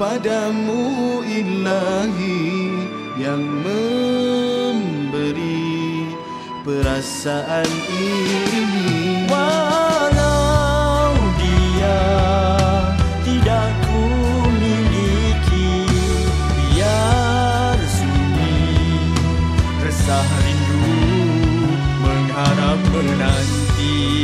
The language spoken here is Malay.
padamu ilahi yang memberi perasaan ini. Walau dia tidak ku miliki biar sunyi resah rindu mengharap menanti.